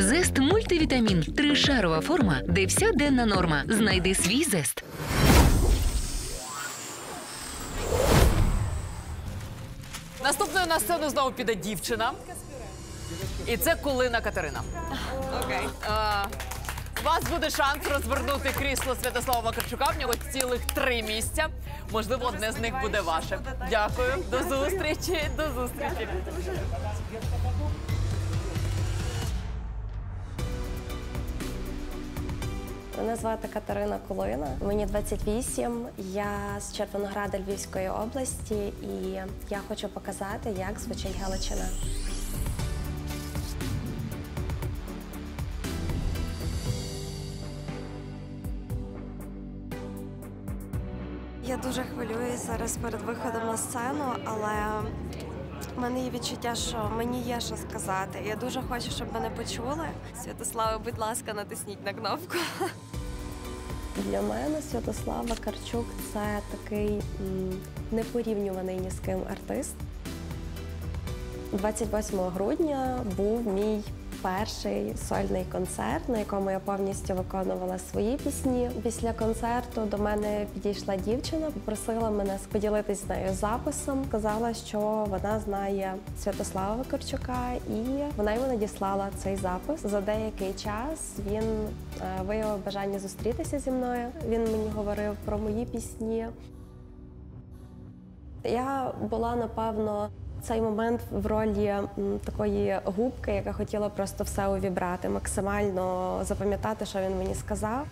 Зест мультивітамін. Тришарова форма, де вся денна норма. Знайди свій зест. Наступною на сцену знову піде дівчина. І це Кулина Катерина. Окей. У вас буде шанс розвернути крісло Святослава Вакарчука. В нього цілих три місця. Можливо, одне з них буде ваше. Дякую. До зустрічі. До зустрічі. Мене звати Катерина Кулина. Мені 28. Я з Червонограда Львівської області, і я хочу показати, як звучить Галичина. Я дуже хвилююся зараз перед виходом на сцену, але в мене є відчуття, що мені є що сказати. Я дуже хочу, щоб мене почули. Святослава, будь ласка, натисніть на кнопку. Для мене Святослава Карчук це такий непорівнюваний ні з ким артист. 28 грудня був мій перший сольний концерт, на якому я повністю виконувала свої пісні. Після концерту до мене підійшла дівчина, попросила мене поділитись з нею записом. Сказала, що вона знає Святослава Вакарчука, і вона йому надіслала цей запис. За деякий час він е, виявив бажання зустрітися зі мною. Він мені говорив про мої пісні. Я була напевно цей момент в ролі такої губки, яка хотіла просто все увібрати, максимально запам'ятати, що він мені сказав.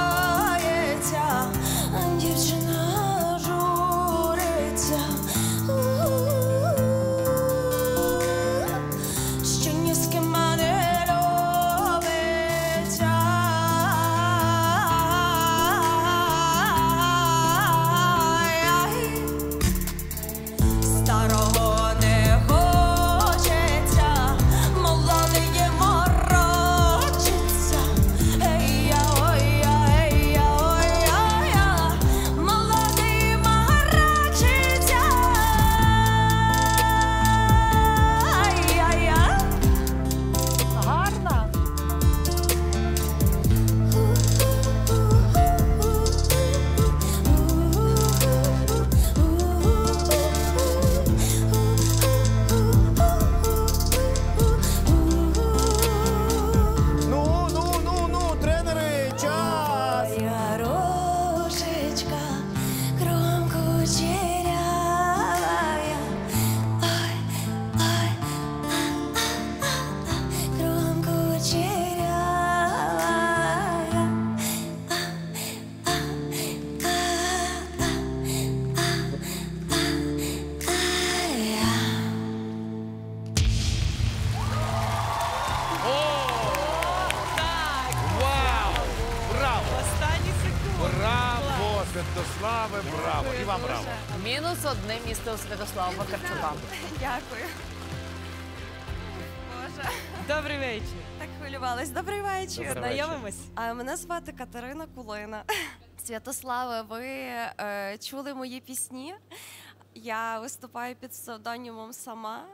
Святославе, браво! І вам браво! Мінус одне місце у Святослава Вакарчука. Дякую. Боже, Добрий вечір. так хвилювалась. Добрий вечір. Знайомимось. А мене звати Катерина Кулина. Святославе, ви е, чули мої пісні? Я виступаю під псевдонімом сама.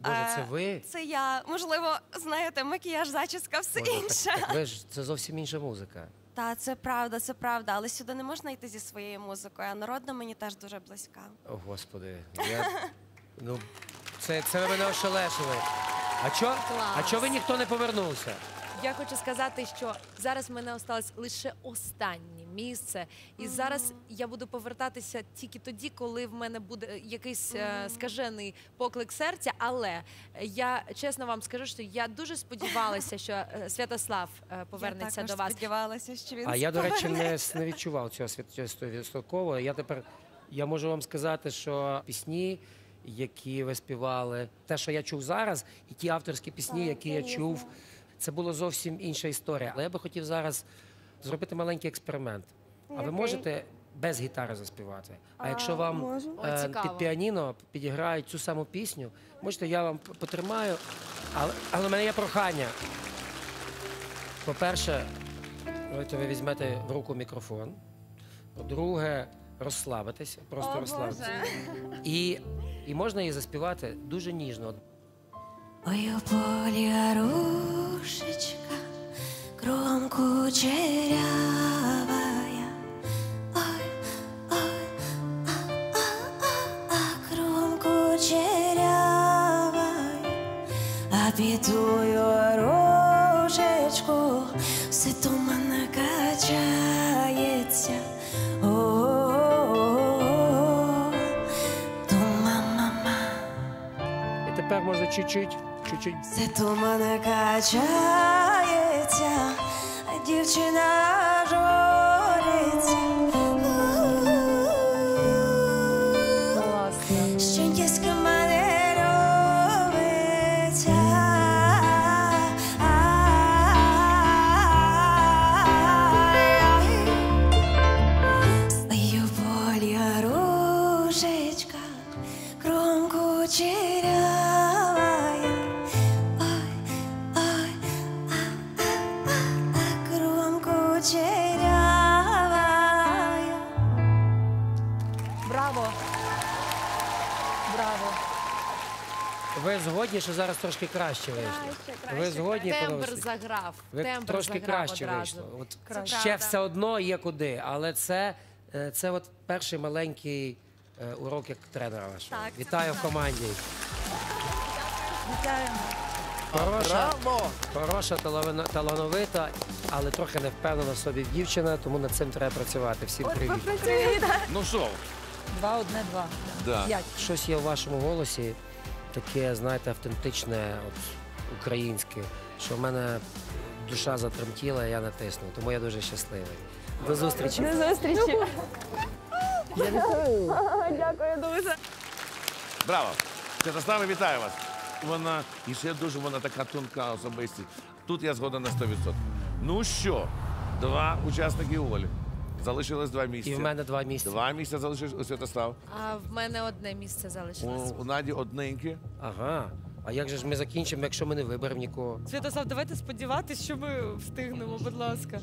Боже, Е, це ви? Це я. Можливо, знаєте, макіяж, зачіска, все Боже, інше. Так, так ви ж це зовсім інша музика. Та це правда, це правда. Але сюди не можна йти зі своєю музикою, а народна мені теж дуже близька. О, Господи. Я... Ну, це, це ви мене ошелешили. А чо? А чо ви ніхто не повернувся? Я хочу сказати, що зараз в мене осталось лише останнє місце. І зараз я буду повертатися тільки тоді, коли в мене буде якийсь е, скажений поклик серця. Але я чесно вам скажу, що я дуже сподівалася, що е, Святослав е, повернеться я до вас. сподівалася, що він А я, до речі, не, с- не відчував цього стовідсотково. Я тепер я можу вам сказати, що пісні, які ви співали, те, що я чув зараз, і ті авторські пісні, які я чув, це було зовсім інша історія. Але я би хотів зараз зробити маленький експеримент. А ви Який? можете без гітари заспівати? А, А, якщо вам можу. Е, цікаво. під піаніно підіграють цю саму пісню, можете, я вам п- потримаю, але, але в мене є прохання. По-перше, давайте ви візьмете в руку мікрофон. По-друге, розслабитися, просто розслабитися. І, і можна її заспівати дуже ніжно. Ой, у полі рушечка, кругом кучерявая. Ой, ой, а, а, а, а, кругом кучерявая. Під тую все туманно качається. О-о-о-о, Туман-мама. І тепер можна чуть-чуть, чуть-чуть. Все тумане качається, а дівчина журиться. Згодні, що зараз трошки краще вийшло? Ви згодні, пане Тембр Василь? заграв. Ви Тембр трошки заграв краще одразу. вийшло. От Краще. ще все одно є куди, але це, е, це от перший маленький е, урок як тренера вашого. Так, це Вітаю в команді. Вітаємо! Хороша, Браво! хороша, талановита- талановита, але трохи не впевнена в собі дівчина, тому над цим треба працювати. Всім привіт. Ну що? Два, одне, два. Да. П'ять. Щось є в вашому голосі, таке, знаєте, автентичне, от, українське, що в мене душа затремтіла, я натиснув, тому я дуже щасливий. До зустрічі. До зустрічі. Браво! Святославе, вітаю вас. Вона і ще дуже вона така тонка особистість. Тут я згоден на 100%. Ну що, два учасники Олі. Залишилось два місця. І в мене два місця. Два місця залишилось у Святослав. А в мене одне місце У, залишилось. у Наді одненьке. Ага. А як же ж ми закінчимо, якщо ми не виберемо нікого? Святослав, давайте сподіватися, що ми встигнемо, будь ласка.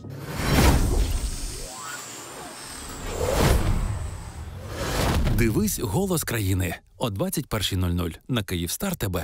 Дивись голос країни о 21.00 на Київстар ТБ.